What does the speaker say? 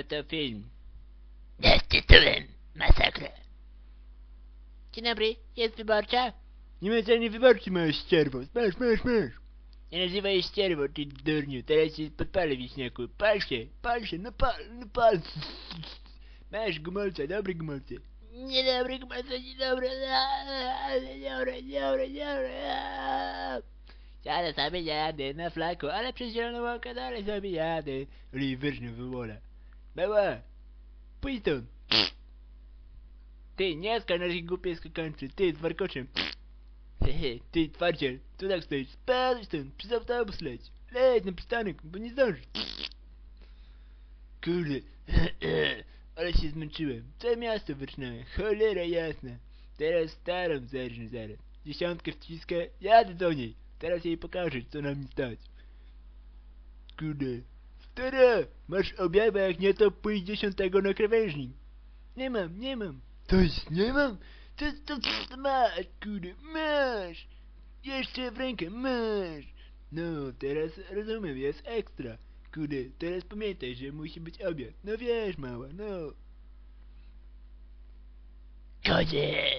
Oto film. Pod tytułem Masakra. Dzień dobry, jest wyborcza? Nie ma ceny wyborcy, moja ścierwo. Masz, masz, masz. Nie nazywaj się ścierwo, ty durniu. Teraz się podpalę wiśniaku. Pal się, pal się, no pal, no pal. Masz gumolca, dobry gumolce. Niedobry gumolce, niedobry. Niedobry, niedobry, niedobry. Jadę sobie jadę na flaku, ale przez zieloną łąkę dalej sobie jadę. Oliwyrżny wywola. Mała, pójdź stąd. Ty, nie skacz naszej głupiej skakańczy, ty z warkoczem. Hehe, ty twardziel, tu tak stoisz, spadaj stąd, przez autobus leć. Leć na przystanek, bo nie zdążysz. Kurde, ale się zmęczyłem. Całe miasto wyrznąłem, cholera jasna. Teraz starą zerżnę zaraz. Dziesiątkę wciskę, jadę do niej. Teraz jej pokażę, co na mnie stać. Kurde, stara, masz objawa, jak nie to pójdź dziesiątego na krawężnik. Nie mam, nie mam. Toś nie mam? To, to, to masz, kurde, masz! Jeszcze w rękę, masz! No, teraz rozumiem, jest ekstra. Kurde, teraz pamiętaj, że musi być obiad. No wiesz, mała, no. Koniec.